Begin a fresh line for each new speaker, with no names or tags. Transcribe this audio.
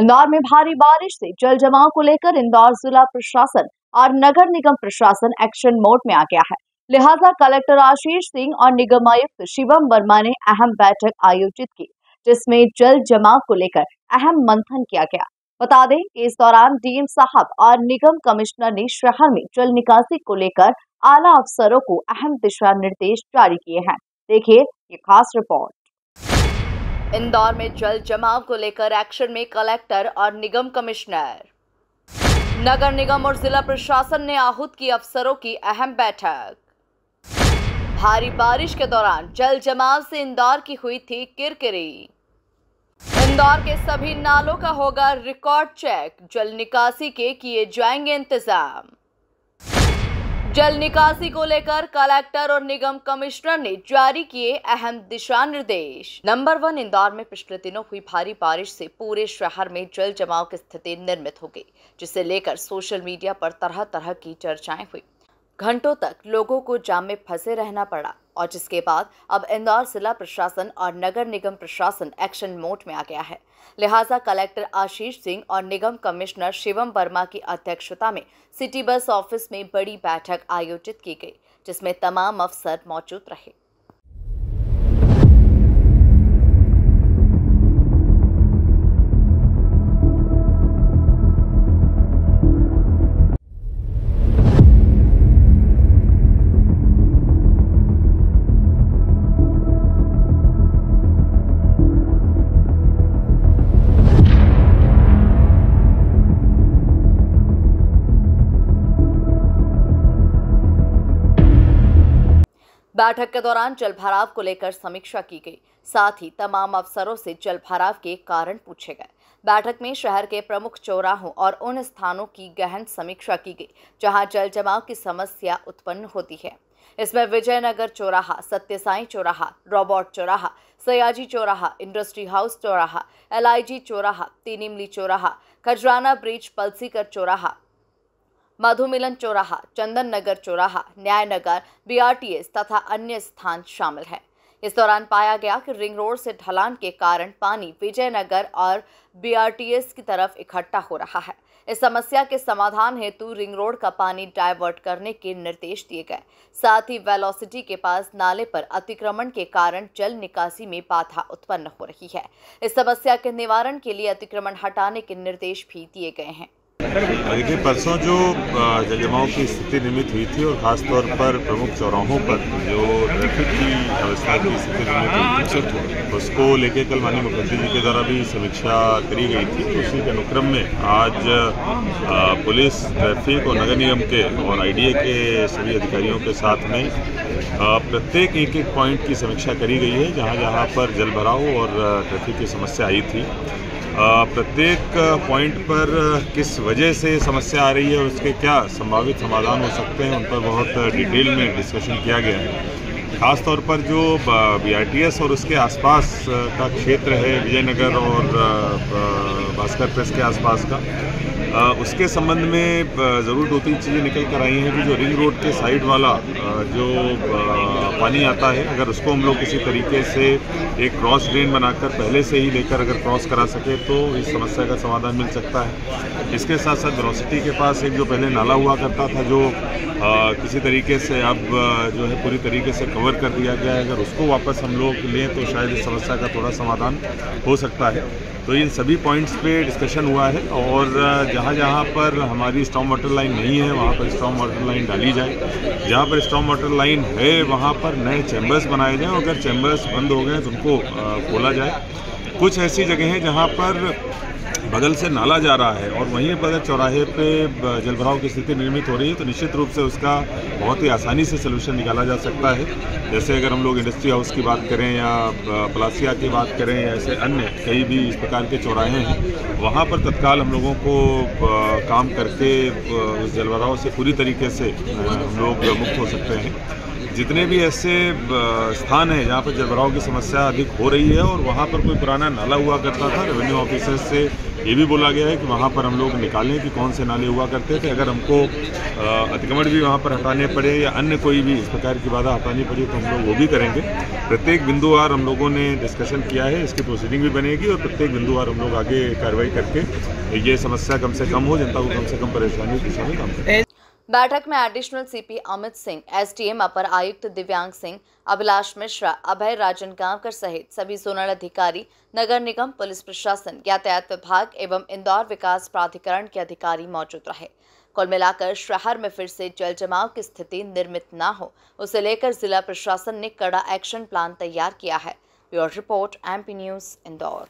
इंदौर में भारी बारिश से जल जमाव को लेकर इंदौर जिला प्रशासन और नगर निगम प्रशासन एक्शन मोड में आ गया है। लिहाजा कलेक्टर आशीष सिंह और निगम आयुक्त शिवम वर्मा ने अहम बैठक आयोजित की, जिसमें जल जमाव को लेकर अहम मंथन किया गया। बता दें कि इस दौरान डीएम साहब और निगम कमिश्नर ने शहर में जल निकासी को लेकर आला अफसरों को अहम दिशा निर्देश जारी किए हैं। देखिए ये खास रिपोर्ट। इंदौर में जल जमाव को लेकर एक्शन में कलेक्टर और निगम कमिश्नर। नगर निगम और जिला प्रशासन ने आहूत की अफसरों की अहम बैठक। भारी बारिश के दौरान जल जमाव से इंदौर की हुई थी किरकिरी। इंदौर के सभी नालों का होगा रिकॉर्ड चेक। जल निकासी के किए जाएँगे इंतज़ाम। जल निकासी को लेकर कलेक्टर और निगम कमिश्नर ने जारी किए अहम दिशा निर्देश। नंबर वन, इंदौर में पिछले दिनों हुई भारी बारिश से पूरे शहर में जल जमाव की स्थिति निर्मित हो गई, जिसे लेकर सोशल मीडिया पर तरह तरह की चर्चाएँ हुई। घंटों तक लोगों को जाम में फंसे रहना पड़ा। और जिसके बाद अब इंदौर जिला प्रशासन और नगर निगम प्रशासन एक्शन मोड में आ गया है। लिहाजा कलेक्टर आशीष सिंह और निगम कमिश्नर शिवम वर्मा की अध्यक्षता में सिटी बस ऑफ़िस में बड़ी बैठक आयोजित की गई, जिसमें तमाम अफसर मौजूद रहे। बैठक के दौरान जल भराव को लेकर समीक्षा की गई। साथ ही तमाम अफसरों से जल भराव के कारण पूछे गए। बैठक में शहर के प्रमुख चौराहों और उन स्थानों की गहन समीक्षा की गई, जहाँ जल जमाव की समस्या उत्पन्न होती है। इसमें विजयनगर चौराहा, सत्यसाई चौराहा, रोबोट चौराहा, सयाजी चौराहा, इंडस्ट्री हाउस चौराहा, एलआईजी चौराहा, तीनिमली चौराहा, खजराना ब्रिज, पलसीकर चौराहा मधुमिलन चौराहा चंदन नगर चौराहा न्याय नगर बीआरटीएस तथा अन्य स्थान शामिल हैं। इस दौरान पाया गया कि रिंग रोड से ढलान के कारण पानी विजयनगर और बीआरटीएस की तरफ़ इकट्ठा हो रहा है। इस समस्या के समाधान हेतु रिंग रोड का पानी डाइवर्ट करने के निर्देश दिए गए। साथ ही वेलोसिटी के पास नाले पर अतिक्रमण के कारण जल निकासी में बाधा उत्पन्न हो रही है। इस समस्या के निवारण के लिए अतिक्रमण हटाने के निर्देश भी दिए गए हैं।
देखिए, परसों जो जल जमाव की स्थिति निर्मित हुई थी और खासतौर पर प्रमुख चौराहों पर जो ट्रैफ़िक की अवस्था की स्थिति निर्मित हुई थी उसको लेके कल माननीय मुख्यमंत्री जी के द्वारा भी समीक्षा करी गई थी। तो उसी के अनुक्रम में आज पुलिस, ट्रैफ़िक और नगर निगम के और आईडीए के सभी अधिकारियों के साथ में प्रत्येक एक एक पॉइंट की समीक्षा करी गई है जहाँ जहाँ पर जल भराव और ट्रैफ़िक की समस्या आई थी। प्रत्येक पॉइंट पर किस वजह से समस्या आ रही है और उसके क्या संभावित समाधान हो सकते हैं, उन पर बहुत डिटेल में डिस्कशन किया गया है। ख़ास तौर पर जो बी और उसके आसपास का क्षेत्र है, विजयनगर और भास्कर प्रेस के आसपास का उसके संबंध में ज़रूर दो तीन चीज़ें निकल कर आई हैं कि जो रिंग रोड के साइड वाला जो पानी आता है, अगर उसको हम लोग किसी तरीके से एक क्रॉस ड्रेन बनाकर पहले से ही लेकर अगर क्रॉस करा सके तो इस समस्या का समाधान मिल सकता है। इसके साथ साथ वेलोसिटी के पास एक जो पहले नाला हुआ करता था जो आ, किसी तरीके से अब जो है पूरी तरीके से कवर कर दिया गया है। अगर उसको वापस हम लोग लें तो शायद इस समस्या का थोड़ा समाधान हो सकता है। तो इन सभी पॉइंट्स पे डिस्कशन हुआ है और जहाँ जहाँ पर हमारी स्टॉम वाटर लाइन नहीं है वहाँ पर स्टॉम वाटर लाइन डाली जाए। जहाँ पर स्टॉम वाटर लाइन है वहाँ पर नए चैम्बर्स बनाए जाएँ अगर चैम्बर्स बंद हो गए तो उनको खोला जाए। कुछ ऐसी जगह हैं जहाँ पर बगल से नाला जा रहा है और वहीं पर चौराहे पे जल भराव की स्थिति निर्मित हो रही है तो निश्चित रूप से उसका बहुत ही आसानी से सोल्यूशन निकाला जा सकता है। जैसे अगर हम लोग इंडस्ट्री हाउस की बात करें या पलासिया की बात करें या ऐसे अन्य कई भी इस प्रकार के चौराहे हैं, वहाँ पर तत्काल हम लोगों को काम करके उस जल भराव से पूरी तरीके से हम लोग मुक्त हो सकते हैं। जितने भी ऐसे स्थान हैं जहाँ पर जलभराव की समस्या अधिक हो रही है और वहाँ पर कोई पुराना नाला हुआ करता था रेवेन्यू ऑफिसर्स से ये भी बोला गया है कि वहाँ पर हम लोग निकालें कि कौन से नाले हुआ करते थे। अगर हमको अतिक्रमण भी वहाँ पर हटाने पड़े या अन्य कोई भी इस प्रकार की बाधा हटानी पड़ी तो हम लोग वो भी करेंगे। प्रत्येक बिंदुवार हम लोगों ने डिस्कशन किया है, इसकी प्रोसीडिंग भी बनेगी और प्रत्येक बिंदुवार हम लोग आगे कार्रवाई करके ये समस्या कम से कम हो, जनता को कम से कम परेशानी की दिशा में काम करें।
बैठक में additional CP Amit Singh, SDM अपर आयुक्त दिव्यांग सिंह, अभिलाष मिश्रा, अभय राजन गांवकर सहित सभी जोनल अधिकारी, नगर निगम, पुलिस प्रशासन, यातायात विभाग एवं इंदौर विकास प्राधिकरण के अधिकारी मौजूद रहे। कुल मिलाकर शहर में फिर से जल जमाव की स्थिति निर्मित न हो, उसे लेकर जिला प्रशासन ने कड़ा एक्शन प्लान तैयार किया है। Bureau report, MP news, Indore.